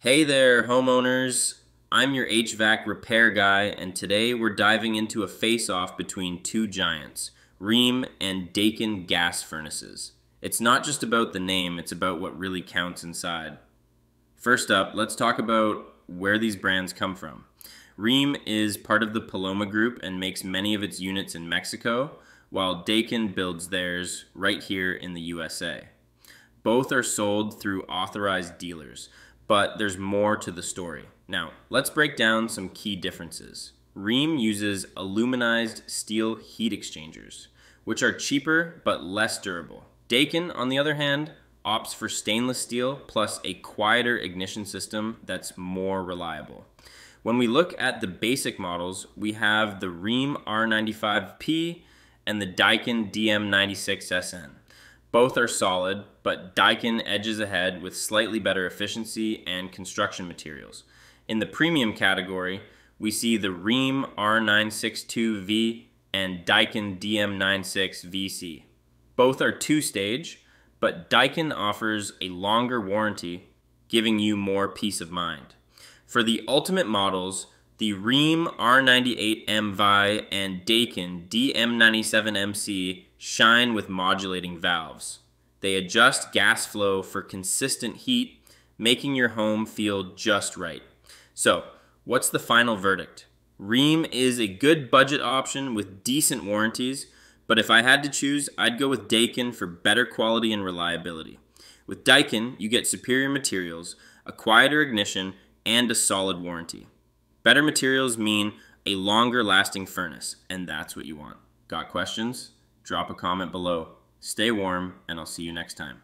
Hey there, homeowners. I'm your HVAC repair guy, and today we're diving into a face off between two giants, Rheem and Daikin gas furnaces. It's not just about the name, it's about what really counts inside. First up, let's talk about where these brands come from. Rheem is part of the Paloma Group and makes many of its units in Mexico, while Daikin builds theirs right here in the USA. Both are sold through authorized dealers, but there's more to the story. Now, let's break down some key differences. Rheem uses aluminized steel heat exchangers, which are cheaper but less durable. Daikin, on the other hand, opts for stainless steel plus a quieter ignition system that's more reliable. When we look at the basic models, we have the Rheem R95P and the Daikin DM96SN. Both are solid, but Daikin edges ahead with slightly better efficiency and construction materials. In the premium category, we see the Rheem R962V and Daikin DM96VC. Both are two stage, but Daikin offers a longer warranty, giving you more peace of mind. For the ultimate models, the Rheem R98MVI and Daikin DM97MC shine with modulating valves. They adjust gas flow for consistent heat, making your home feel just right. So, what's the final verdict? Rheem is a good budget option with decent warranties, but if I had to choose, I'd go with Daikin for better quality and reliability. With Daikin, you get superior materials, a quieter ignition, and a solid warranty. Better materials mean a longer lasting furnace, and that's what you want. Got questions? Drop a comment below. Stay warm, and I'll see you next time.